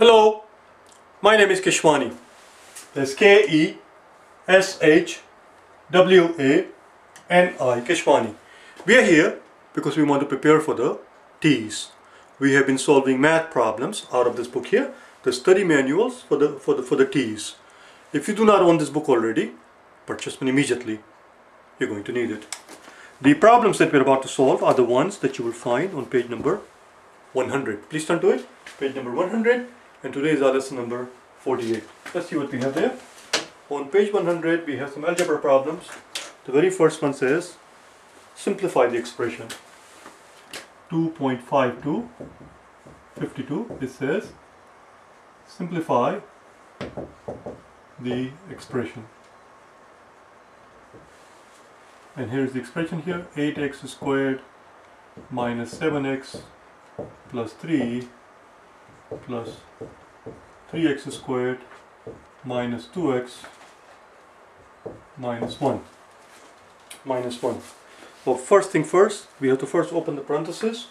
Hello, my name is Keshwani. That's K-E-S-H-W-A-N-I, Keshwani. We are here because we want to prepare for the TEAS. We have been solving math problems out of this book here, the study manuals for the, for the, for the TEAS. If you do not own this book already, purchase one immediately. You're going to need it. The problems that we're about to solve are the ones that you will find on page number 100. Please turn to it, page number 100, and today is our lesson number 48. Let's see what we have there. On page 100, we have some algebra problems. The very first one says, simplify the expression. 2.52, 52, it says, simplify the expression. And here's the expression here, 8x squared minus 7x plus 3 plus 3x squared minus 2x minus 1 minus 1 well first thing first we have to first open the parentheses.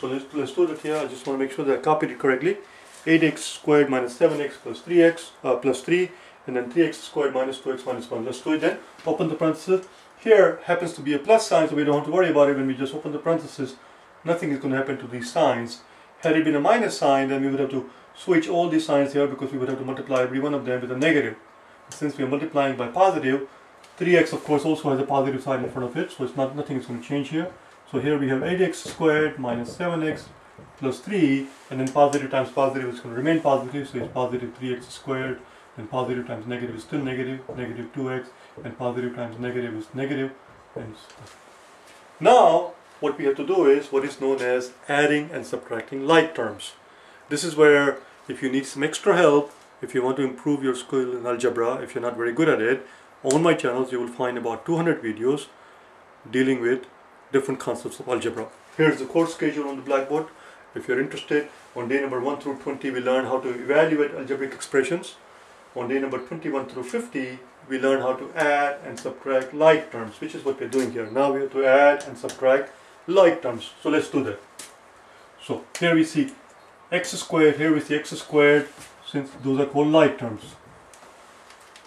So let's, let's do that here. I just want to make sure that I copied it correctly. 8x squared minus 7x plus 3x uh, plus 3 and then 3x squared minus 2x minus 1 let's do it then. Open the parentheses. Here happens to be a plus sign so we don't have to worry about it. When we just open the parentheses nothing is going to happen to these signs had it been a minus sign, then we would have to switch all these signs here because we would have to multiply every one of them with a negative. Since we are multiplying by positive, 3x of course also has a positive sign in front of it, so it's not nothing is going to change here. So here we have 8x squared minus 7x plus 3, and then positive times positive is going to remain positive, so it's positive 3x squared, and positive times negative is still negative, negative 2x, and positive times negative is negative, and now what we have to do is what is known as adding and subtracting like terms. This is where if you need some extra help, if you want to improve your skill in algebra, if you're not very good at it, on my channels you will find about 200 videos dealing with different concepts of algebra. Here's the course schedule on the blackboard. If you're interested, on day number 1 through 20 we learn how to evaluate algebraic expressions. On day number 21 through 50 we learn how to add and subtract like terms, which is what we're doing here. Now we have to add and subtract like terms. So let's do that. So here we see x squared, here we see x squared, since those are called like terms.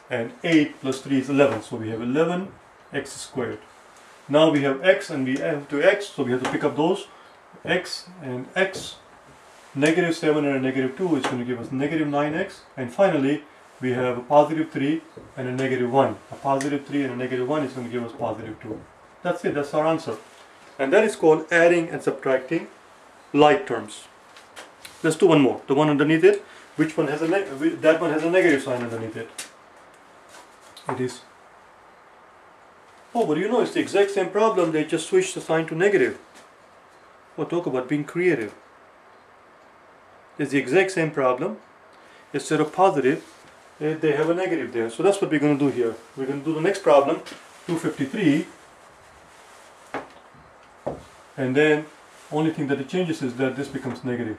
And 8 plus 3 is 11, so we have 11 x squared. Now we have x and we have to x, so we have to pick up those. x and x, negative 7 and a negative 2 is going to give us negative 9x. And finally, we have a positive 3 and a negative 1. A positive 3 and a negative 1 is going to give us positive 2. That's it, that's our answer and that is called adding and subtracting like terms. Let's do one more. The one underneath it, which one has a that one has a negative sign underneath it. It is. Oh, but you know it's the exact same problem. They just switched the sign to negative. Oh, talk about being creative. It's the exact same problem. Instead of positive, eh, they have a negative there. So that's what we're going to do here. We're going to do the next problem, 253 and then only thing that it changes is that this becomes negative.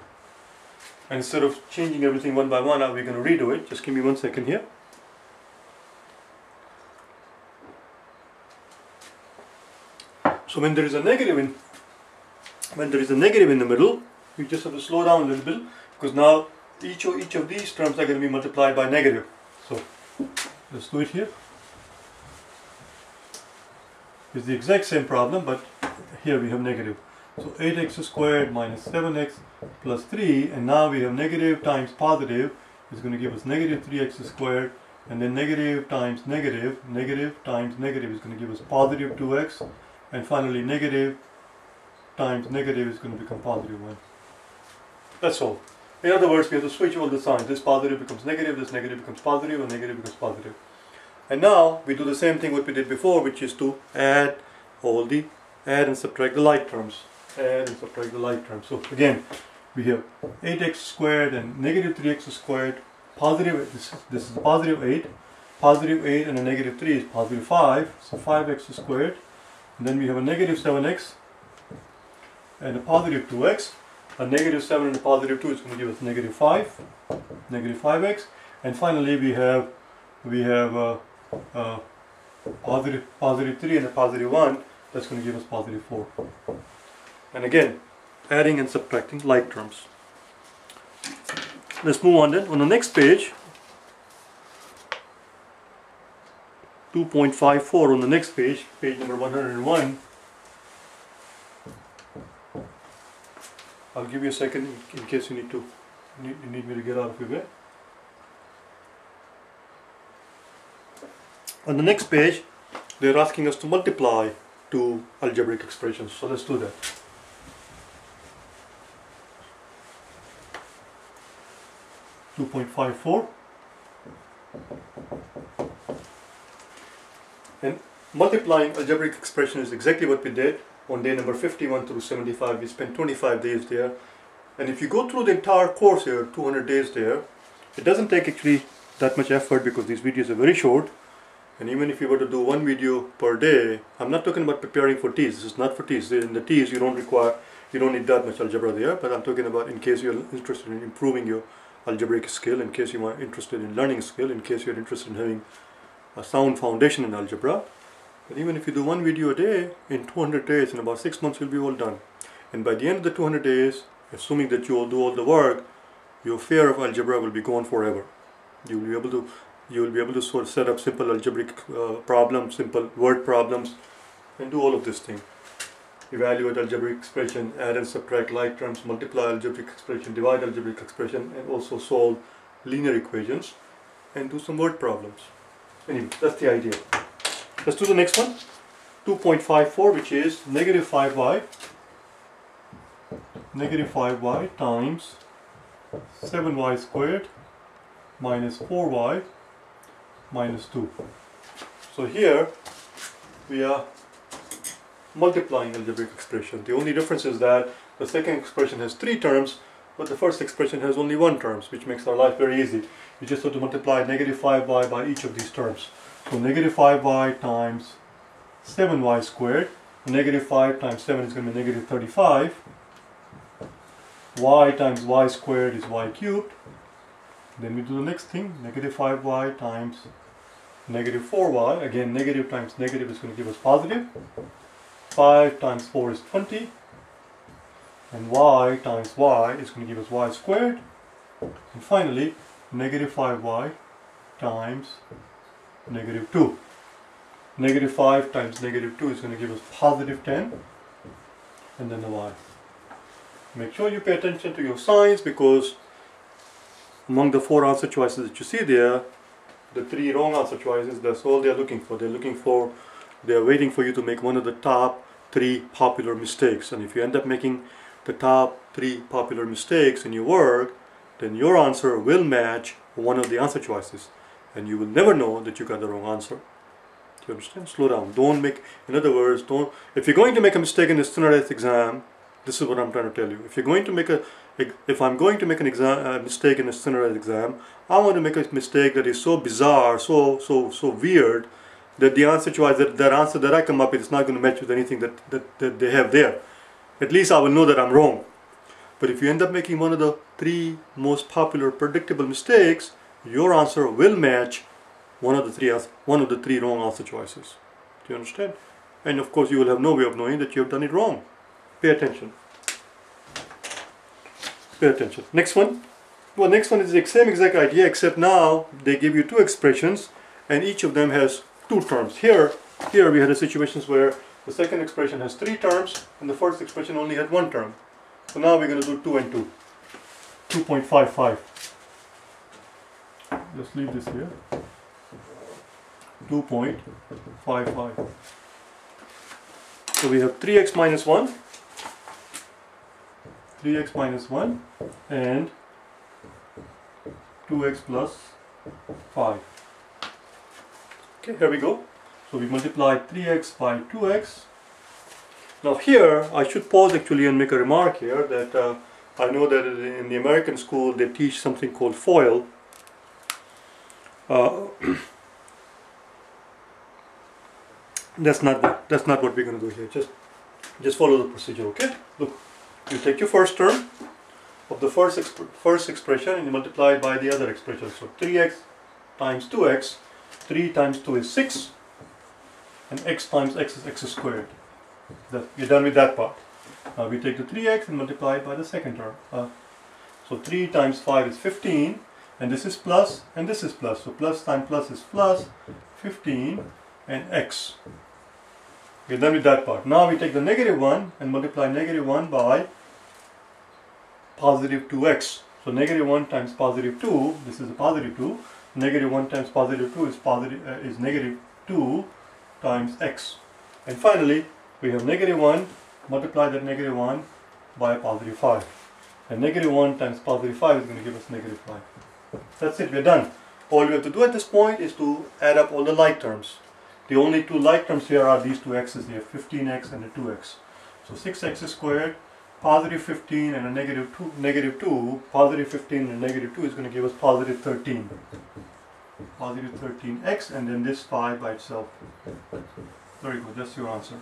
And instead of changing everything one by one, now we're going to redo it. Just give me one second here. So when there is a negative in when there is a negative in the middle, you just have to slow down a little bit because now each of each of these terms are going to be multiplied by negative. So let's do it here. It's the exact same problem, but here we have negative. So 8x squared minus 7x plus 3 and now we have negative times positive is going to give us negative 3x squared and then negative times negative, negative times negative is going to give us positive 2x and finally negative times negative is going to become positive 1. That's all. In other words, we have to switch all the signs. This positive becomes negative, this negative becomes positive, and negative becomes positive. And now we do the same thing what we did before, which is to add all the add and subtract the like terms. Add and subtract the like terms. So again, we have 8x squared and negative 3x squared, positive, this, this is positive 8, positive 8 and a negative 3 is positive 5, so 5x squared. And then we have a negative 7x and a positive 2x. A negative 7 and a positive 2 is going to give us negative 5, negative 5x. And finally we have we have a, a positive, positive 3 and a positive 1 that's going to give us positive 4. And again, adding and subtracting like terms. let's move on then. On the next page, 2.54 on the next page, page number 101. I'll give you a second in case you need to, need, you need me to get out of your way. On the next page, they're asking us to multiply two algebraic expressions. So let's do that. Two point five four. And multiplying algebraic expression is exactly what we did on day number 51 through 75. We spent 25 days there. And if you go through the entire course here, 200 days there, it doesn't take actually that much effort because these videos are very short. And even if you were to do one video per day, I'm not talking about preparing for TEAS. This is not for TEAS. In the TEAS, you don't require, you don't need that much algebra there. But I'm talking about in case you're interested in improving your algebraic skill, in case you are interested in learning skill, in case you're interested in having a sound foundation in algebra. But even if you do one video a day, in 200 days, in about six months, you'll be all done. And by the end of the 200 days, assuming that you will do all the work, your fear of algebra will be gone forever. You will be able to you will be able to sort of set up simple algebraic uh, problems, simple word problems, and do all of this thing. Evaluate algebraic expression, add and subtract like terms, multiply algebraic expression, divide algebraic expression, and also solve linear equations, and do some word problems. Anyway, that's the idea. Let's do the next one. 2.54 which is negative 5y negative 5y times 7y squared minus 4y minus 2. So here we are multiplying algebraic expression. The only difference is that the second expression has three terms but the first expression has only one term which makes our life very easy. You just have to multiply negative 5y by each of these terms. So negative 5y times 7y squared. Negative 5 times 7 is going to be negative 35. y times y squared is y cubed. Then we do the next thing. Negative 5y times negative 4y. Again, negative times negative is going to give us positive. 5 times 4 is 20. And y times y is going to give us y squared. And finally, negative 5y times negative 2. Negative 5 times negative 2 is going to give us positive 10 and then the y. Make sure you pay attention to your signs because among the four answer choices that you see there, the three wrong answer choices, that's all they're looking for. They're looking for, they're waiting for you to make one of the top three popular mistakes. And if you end up making the top three popular mistakes in your work, then your answer will match one of the answer choices and you will never know that you got the wrong answer. Do you understand? Slow down. Don't make, in other words, don't, if you're going to make a mistake in the standardized exam, this is what I'm trying to tell you. If you're going to make a, if I'm going to make an exam, a mistake in a standardized exam, I want to make a mistake that is so bizarre, so, so, so weird, that the answer choice, that, that answer that I come up with is not going to match with anything that, that, that they have there. At least I will know that I'm wrong. But if you end up making one of the three most popular predictable mistakes, your answer will match one of the three one of the three wrong answer choices. Do you understand? And of course you will have no way of knowing that you have done it wrong. Pay attention. Pay attention. Next one. Well, next one is the same exact idea except now they give you two expressions and each of them has two terms. Here, here we had a situations where the second expression has three terms and the first expression only had one term. So now we're going to do 2 and 2. 2.55 just leave this here 2.55 so we have 3x minus 1 3x minus 1 and 2x plus 5 okay here we go so we multiply 3x by 2x now here I should pause actually and make a remark here that uh, I know that in the American school they teach something called FOIL uh, that's not that's not what we're going to do here. Just just follow the procedure. Okay. Look, you take your first term of the first exp first expression and you multiply it by the other expression. So 3x times 2x, 3 times 2 is 6, and x times x is x squared. That, you're done with that part. Now we take the 3x and multiply it by the second term. Uh, So 3 times 5 is 15 and this is plus and this is plus. So plus times plus is plus 15 and x. You're done with that part. Now we take the negative 1 and multiply negative 1 by positive 2x. So negative 1 times positive 2, this is a positive 2. Negative 1 times positive 2 is positive uh, is negative 2 times x. And finally, we have negative 1, multiply that negative 1 by positive 5. And negative 1 times positive 5 is going to give us negative 5. That's it, we're done. All we have to do at this point is to add up all the like terms. The only two like terms here are these two x's here, 15x and a 2x. So 6x squared, positive 15 and a negative 2, negative 2, positive 15 and negative 2 is going to give us positive 13. Positive 13x and then this 5 by itself. Very good, that's your answer.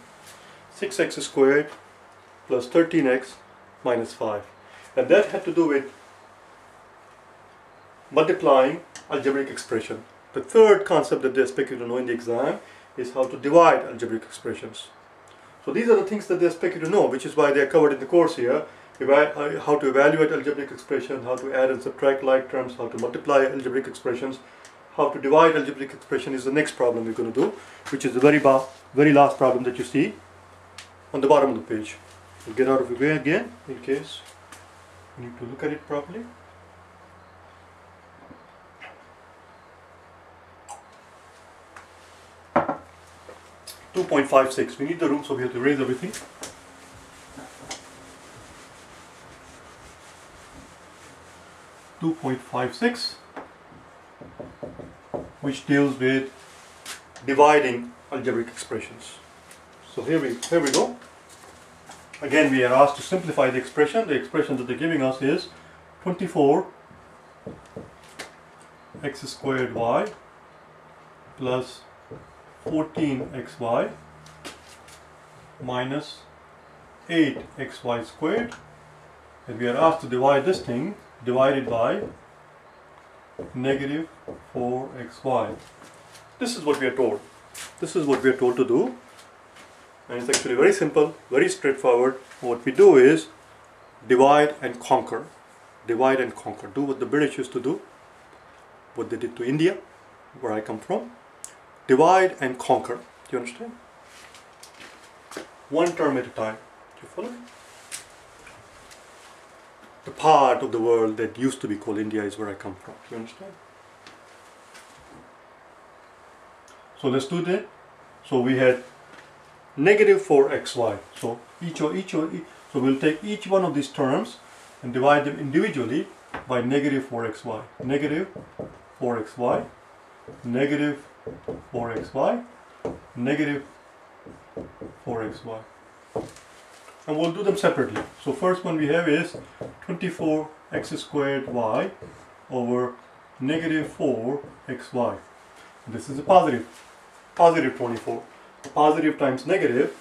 6x squared plus 13x minus 5. And that had to do with multiplying algebraic expression. The third concept that they expect you to know in the exam is how to divide algebraic expressions. So these are the things that they expect you to know, which is why they are covered in the course here. Uh, how to evaluate algebraic expressions, how to add and subtract like terms, how to multiply algebraic expressions, how to divide algebraic expression is the next problem we're going to do, which is the very, very last problem that you see on the bottom of the page. We'll get out of the way again in case you need to look at it properly. 2.56. We need the room, so we have to raise everything. Two point five six, which deals with dividing algebraic expressions. So here we here we go. Again, we are asked to simplify the expression. The expression that they're giving us is 24 x squared y plus 14xy minus 8xy squared and we are asked to divide this thing divided by negative 4xy. This is what we are told. This is what we are told to do and it's actually very simple, very straightforward. What we do is divide and conquer. Divide and conquer. Do what the British used to do, what they did to India, where I come from divide and conquer. Do you understand? One term at a time. Do you follow? The part of the world that used to be called India is where I come from. Do you understand? So let's do that. So we had negative 4xy. So each or each or each, so we'll take each one of these terms and divide them individually by negative 4xy. Negative 4xy, negative 4xy, negative 4xy. And we'll do them separately. So first one we have is 24x squared y over negative 4xy. This is a positive, positive 24. Positive times negative,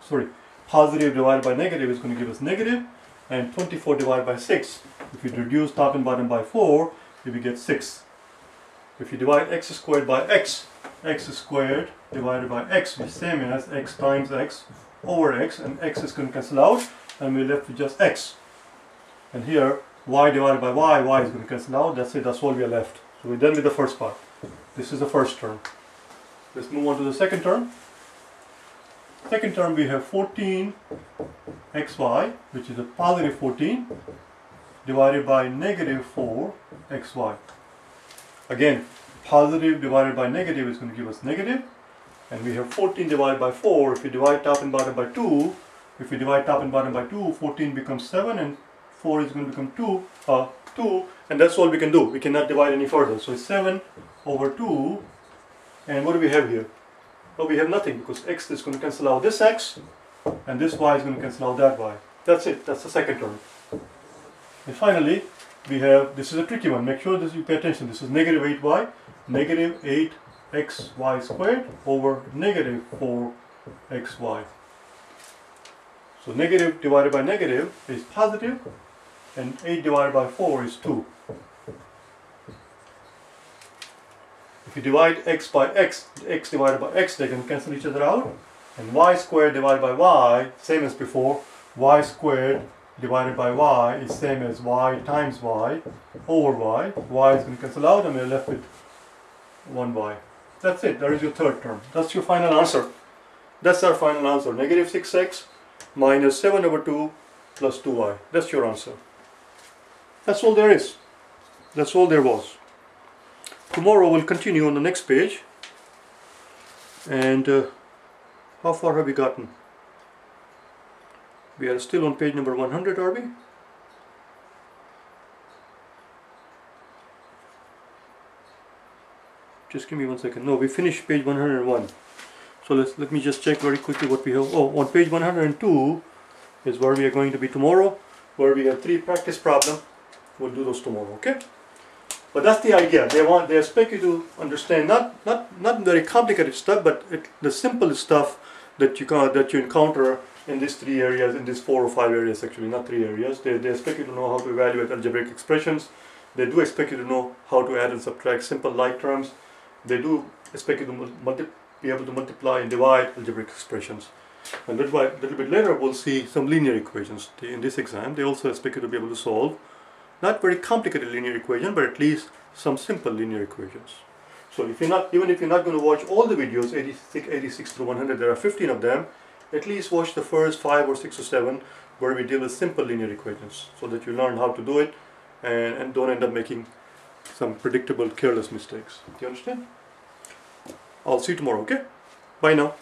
sorry, positive divided by negative is going to give us negative, and 24 divided by 6. If you reduce top and bottom by 4, you will get 6. If you divide x squared by x, x squared divided by x is same as x times x over x and x is going to cancel out and we're left with just x. And here y divided by y, y is going to cancel out, that's it, that's all we are left. So we're done with the first part. This is the first term. Let's move on to the second term. Second term we have 14xy, which is a positive 14, divided by negative 4xy. Again, positive divided by negative is going to give us negative. And we have 14 divided by 4. If we divide top and bottom by 2, if we divide top and bottom by 2, 14 becomes 7 and 4 is going to become 2, uh, 2 and that's all we can do. We cannot divide any further. So it's 7 over 2 and what do we have here? Well, we have nothing because x is going to cancel out this x and this y is going to cancel out that y. That's it. That's the second term. And finally, we have, this is a tricky one, make sure that you pay attention, this is negative 8y, negative 8xy squared over negative 4xy. So negative divided by negative is positive and 8 divided by 4 is 2. If you divide x by x, x divided by x, they can cancel each other out. And y squared divided by y, same as before, y squared divided by y is same as y times y over y. y is going to cancel out and we're left with 1y. That's it. That is your third term. That's your final answer. That's our final answer. Negative 6x minus 7 over 2 plus 2y. That's your answer. That's all there is. That's all there was. Tomorrow we'll continue on the next page. And uh, how far have we gotten? We are still on page number 100, are we? Just give me one second. No, we finished page 101. So let's let me just check very quickly what we have. Oh, on page 102 is where we are going to be tomorrow, where we have three practice problem. We'll do those tomorrow, okay? But that's the idea. They want they expect you to understand not not not very complicated stuff, but it, the simple stuff that you can, that you encounter in these three areas, in these four or five areas actually, not three areas. They, they expect you to know how to evaluate algebraic expressions. They do expect you to know how to add and subtract simple like terms. They do expect you to be able to multiply and divide algebraic expressions. And a little, little bit later we'll see some linear equations. In this exam, they also expect you to be able to solve not very complicated linear equation, but at least some simple linear equations. So if you're not, even if you're not going to watch all the videos, 86, 86 through 100, there are 15 of them, at least watch the first 5 or 6 or 7 where we deal with simple linear equations so that you learn how to do it and, and don't end up making some predictable careless mistakes. Do you understand? I'll see you tomorrow, okay? Bye now.